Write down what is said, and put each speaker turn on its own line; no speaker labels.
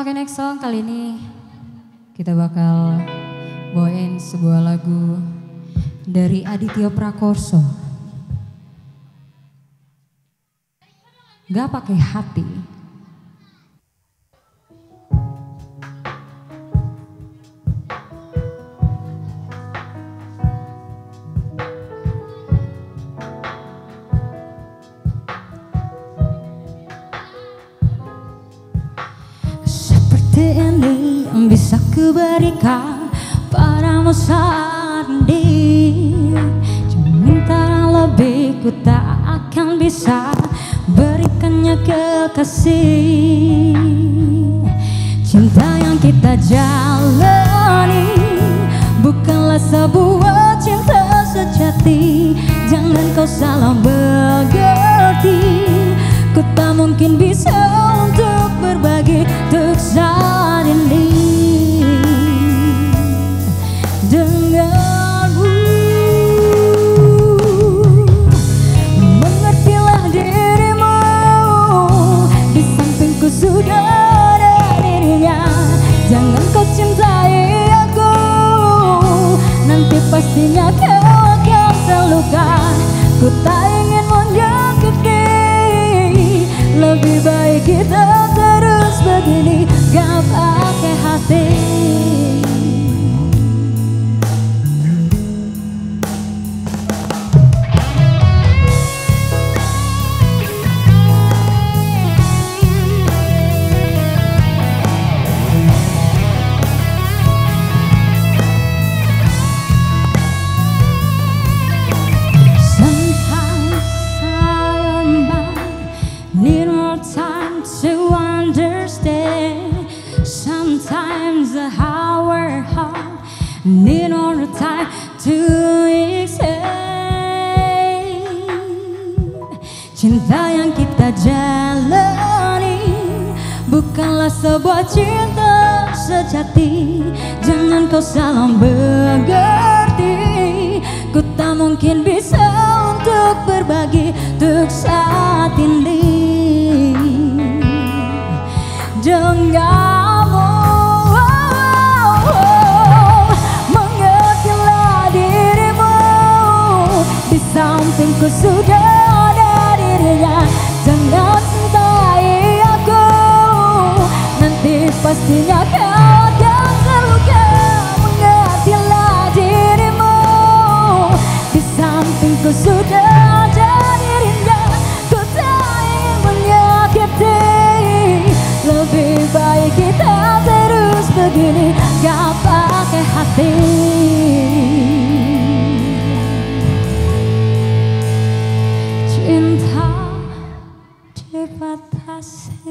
Oke next song kali ini kita bakal bawain sebuah lagu dari Aditya Prakorso. Gak pakai hati. Yang bisa kuberikan padamu saat Cuma minta lebih ku tak akan bisa berikannya kekasih. Cinta yang kita jalani bukanlah sebuah cinta sejati. Jangan kau salah mengerti Ku tak mungkin bisa Cintai aku. Nanti pastinya kau akan terluka. Ku tak ingin menyakiti. Lebih baik kita terus begini Gak pakai The our heart need more time to extend. Cinta yang kita jalani bukanlah sebuah cinta sejati. Jangan kau salah mengerti. Ku tak mungkin bisa untuk berbagi untuk saat ini sudah ada dirinya. Jangan cintai aku. Nanti pastinya kau akan terluka Mengertilah dirimu. Di sampingku sudah ada dirinya. Ku tak ingin menyakiti. Lebih baik kita terus begini. Gak pakai hati Cinta dibatasi